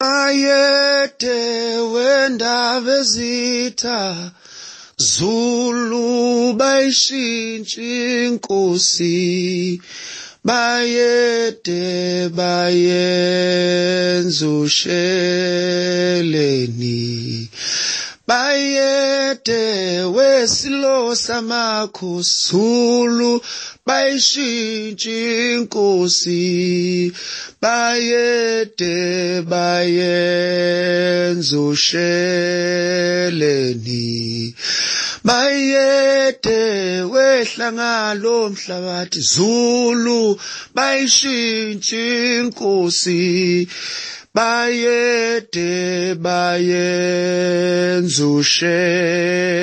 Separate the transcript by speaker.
Speaker 1: ayede wendaba ezitha Zulu bayishintsha inkosi bayede bayenza usheleni bayede wesilo samakhosi Zulu bayishintsha inkosi bayede bayenza usheleni. Bayede wehlangalo mhlabathi Zulu bayishintsha inkosi. Bayede bayenza usheleni